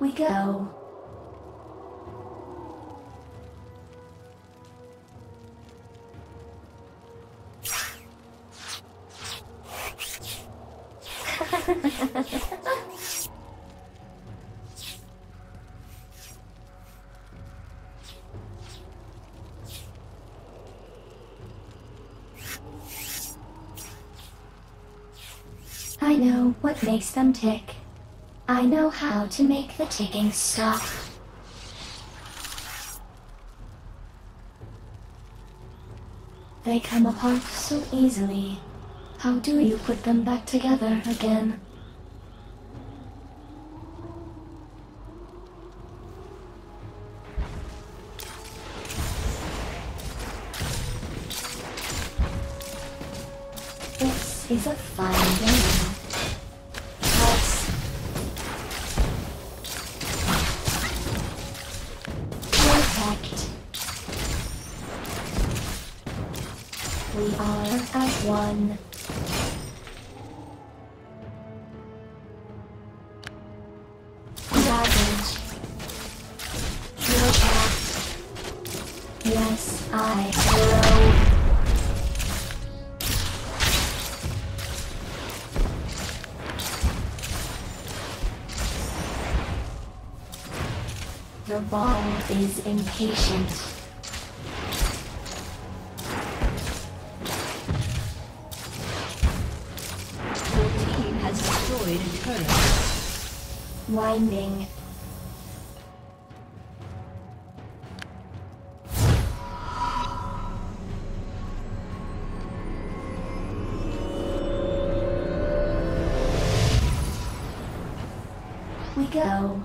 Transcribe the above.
we go. I know what makes them tick. I know how to make the ticking stop. They come apart so easily. How do you put them back together again? This is a fine. We are as one. Ravage. Protect. Yes, I will. The ball is impatient. Destroyed a turret. Winding. We go.